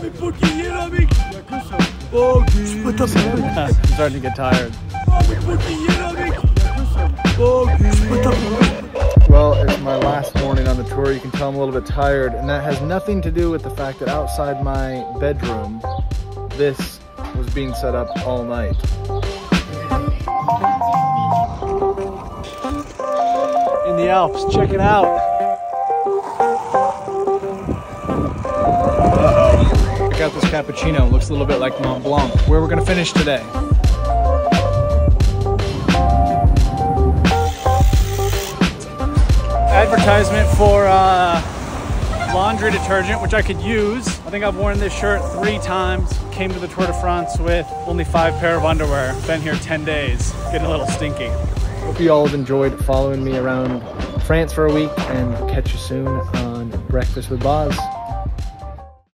I'm starting to get tired. Well, it's my last morning on the tour. You can tell I'm a little bit tired, and that has nothing to do with the fact that outside my bedroom, this was being set up all night. In the Alps, check it out. Out this cappuccino. Looks a little bit like Mont Blanc. Where we're gonna finish today. advertisement for uh, laundry detergent, which I could use. I think I've worn this shirt three times. Came to the Tour de France with only five pair of underwear. Been here 10 days, getting a little stinky. Hope you all have enjoyed following me around France for a week and catch you soon on Breakfast with Boz.